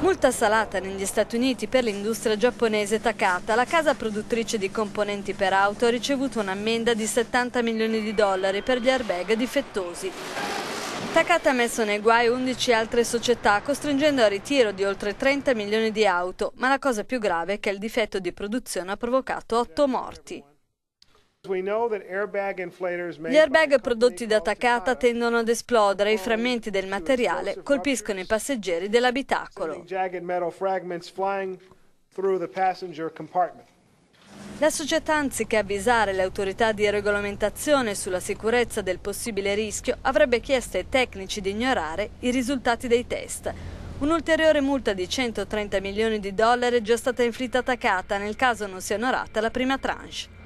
Multa salata negli Stati Uniti per l'industria giapponese Takata, la casa produttrice di componenti per auto ha ricevuto un'ammenda di 70 milioni di dollari per gli airbag difettosi. Takata ha messo nei guai 11 altre società, costringendo al ritiro di oltre 30 milioni di auto, ma la cosa più grave è che il difetto di produzione ha provocato 8 morti. Gli airbag prodotti da Takata tendono ad esplodere e i frammenti del materiale colpiscono i passeggeri dell'abitacolo. La società, anziché avvisare le autorità di regolamentazione sulla sicurezza del possibile rischio, avrebbe chiesto ai tecnici di ignorare i risultati dei test. Un'ulteriore multa di 130 milioni di dollari è già stata inflitta a Takata nel caso non sia onorata la prima tranche.